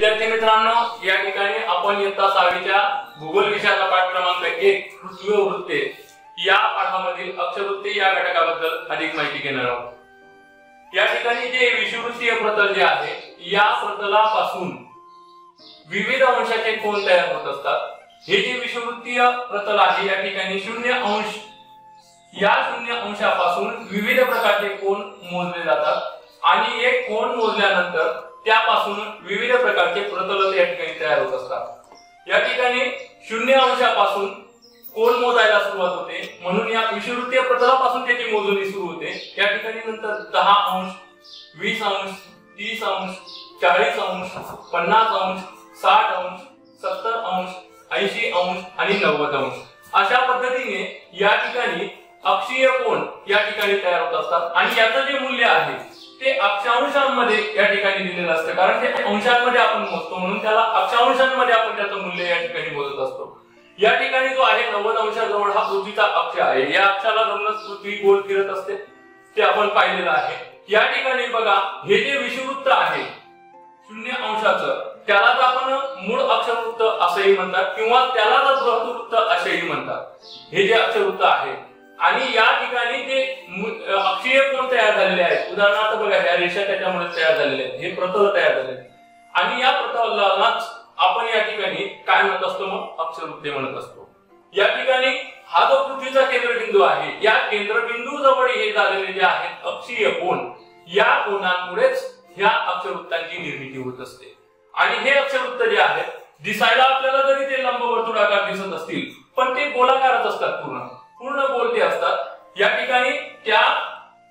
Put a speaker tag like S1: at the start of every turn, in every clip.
S1: विद्यार्थी मित्रांनो या ठिकाणी आपण इयत्ता सहावीच्या भूगोल विषयाचा पाठ क्रमांक एक पृथ्वी वृत्ते या पाठामधील अक्षरवृत्ती या घटकाबद्दल अधिक माहिती घेणार आहोत. या ठिकाणी जे विषुवृत्तीय प्रतल जे आहे या प्रतलापासून विविध अंशाचे कोण तयार होत असतात. हे जे विषुवृत्तीय प्रतल आहे या ठिकाणी शून्य अंश या शून्य अंशापासून विविध प्रकारचे कोण मोजले जातात. आणि एक कोण मोजल्यानंतर त्यापासून विविध प्रकारचे प्रतल या ठिकाणी तयार होत असतात. या ठिकाणी शून्य अंशापासून कोण मोजायला सुरुवात होते? म्हणून या विषुवृत्तीय प्रतलापासून त्याची मोजणी सुरू होते. या ठिकाणी नंतर दहा अंश वीस अंश तीस अंश चाळीस अंश पन्नास अंश साठ अंश सत्तर अंश ऐंशी अंश आणि नव्वद अंश. अशा पद्धतीने या ठिकाणी अक्षीय कोण या ठिकाणी तयार होत असतात आणि याचं जे मूल्य आहे ते अक्षांशांमध्ये या ठिकाणी दिलेलं असतं. कारण ते अंशांमध्ये आपण मोजतो. म्हणून त्याला अक्षांशांमध्ये आपण त्याचं मूल्य या ठिकाणी मोजत असतो. या ठिकाणी जो आहे नव्वद अंशाजवळ हा पृथ्वीचा अक्ष आहे. या अक्षाला धरूनच पृथ्वी गोल फिरत असते? ते आपण पाहिलेलं आहे. या ठिकाणी बघा हे जे विषुवृत्त आहे शून्य अंशाचं त्यालाच आपण मूळ अक्षरवृत्त असंही म्हणतात किंवा त्यालाच बृहतवृत्त असेही म्हणतात. हे जे अक्षरवृत्त आहे आणि या ठिकाणी जे अक्षीय कोण तयार झालेले आहेत? उदाहरणार्थ बघा ह्या रेषा त्याच्यामुळे तयार झालेल्या आहेत. हे प्रतल तयार झाले आणि या प्रतलालाच आपण या ठिकाणी काय म्हणत असतो मग? अक्षरवृत्ते म्हणत असतो. या ठिकाणी हा जो पृथ्वीचा केंद्रबिंदू आहे या केंद्रबिंदू जवळ हे झालेले जे आहेत अक्षीय कोण या कोणांमुळेच ह्या अक्षरवृत्तांची निर्मिती होत असते. आणि हे अक्षरवृत्त जे आहेत दिसायला आपल्याला जरी ते लंबवर्तुळाकार दिसत असतील पण ते गोलाकारच असतात पूर्ण. पूर्ण बोलते असतात. या ठिकाणी त्या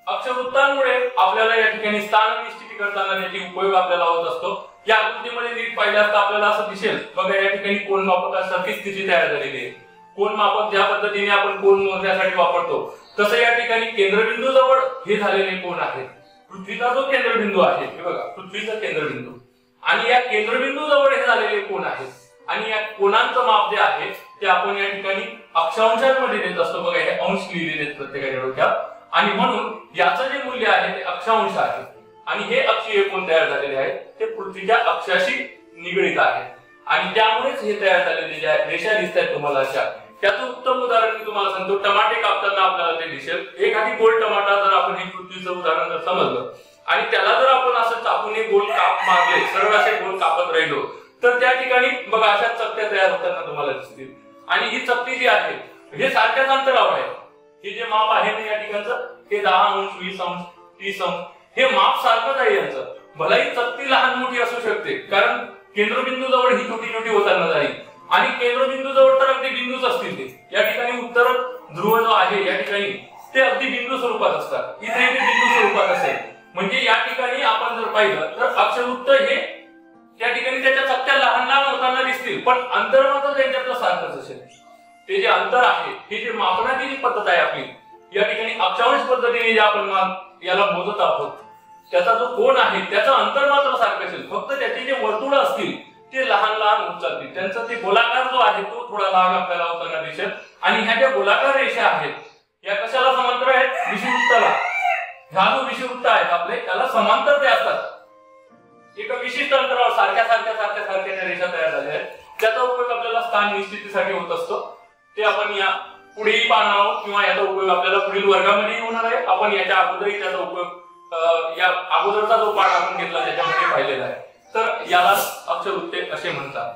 S1: अक्षवृत्तांमुळे आपल्याला या ठिकाणी स्थान निश्चिती करताना त्याची उपयोग आपल्याला होत असतो. या आकृतीमध्ये नीट पाहिलं असता आपल्याला असं दिसेल. बघा या ठिकाणी कोण मापकासारखी स्थिती तयार झालेली आहे. कोण मापक ज्या पद्धतीने आपण कोण मोजण्यासाठी वापरतो तसं या ठिकाणी केंद्रबिंदू जवळ हे झालेले कोण आहेत पृथ्वीचा जो केंद्रबिंदू आहे हे बघा पृथ्वीचा केंद्रबिंदू. आणि या केंद्रबिंदू जवळ हे झालेले कोण आहेत आणि या कोणांचं माप जे आहे ते आपण या ठिकाणी अक्षांशांमध्ये देत असतो बघा हे अंश लिहिलेले आहेत प्रत्येकाच्या डोक्यात. आणि म्हणून याचं जे मूल्य आहे ते अक्षांश आहे. आणि हे अक्षीय कोण तयार झालेले आहेत ते पृथ्वीच्या अक्षाशी निगडीत आहेत आणि त्यामुळेच हे तयार झालेले जे आहे रेषा दिसतात तुम्हाला अशा. त्याचं उत्तम उदाहरण मी तुम्हाला सांगतो टमाटे कापताना आपल्याला ते दिसेल. एखादी गोल टमाटा जर आपण हे पृथ्वीचं उदाहरण जर समजलं आणि त्याला जर आपण असं चापून हे गोल काप मारले सरळ असे गोल कापत राहिलो तर त्या ठिकाणी बघा अशा चकत्या तयार होताना तुम्हाला दिसतील. आणि ही चपटी जी आहे हे सारख्याच अंतरावर आहे. हे जे माप आहे ना या ठिकाणचं ते दहा अंश वीस अंश तीस अंश हे माप सारखंच आहे यांचं. भलाही चपटी लहान मोठी असू शकते कारण केंद्रबिंदू जवळ ही छोटी छोटी होताना जाईल. आणि केंद्रबिंदू जवळ तर अगदी बिंदूच असतील ते. या ठिकाणी उत्तर ध्रुव जो आहे या ठिकाणी ते अगदी बिंदू स्वरूपात असतात. इथे बिंदू स्वरूपात असेल. म्हणजे या ठिकाणी आपण जर पाहिलं तर अक्षरवृत्त हे त्या ठिकाणी त्याच्या होताना पण अंतर मात्र त्यांच्यातलं सारखंच असेल. ते जे अंतर आहे हे जी मापनाची जी पद्धत आहे आपली या ठिकाणी अक्षांश पद्धतीने जे आपण याला मोजत आहोत त्याचा जो कोण आहे त्याचं अंतर मात्र सारखं असेल. फक्त त्याचे जे वर्तुळ असतील ते लहान लहान होत चालतील. त्यांचा ते गोलाकार जो आहे तो थोडा लहान आपल्याला होताना दिसेल. आणि ह्या ज्या गोलाकार रेषा आहेत या कशाला समांतर आहेत? विषुवृत्ताला ह्या जो विषुवृत्त आहेत आपले त्याला समांतर ते असतात. एका विशिष्ट अंतरावर सारख्या सारख्या सारख्या सारख्या त्या रेषा तयार झाल्या आहेत. त्याचा उपयोग आपल्याला स्थान निश्चितीसाठी होत असतो ते आपण या पुढेही पाहणार आहोत किंवा याचा उपयोग आपल्याला पुढील वर्गामध्येही होणार आहे. आपण याच्या अगोदरही त्याचा उपयोग या अगोदरचा जो पाठ आपण घेतला त्याच्यामध्ये पाहिलेला आहे. तर याला अक्षरवृत्ते असे म्हणतात.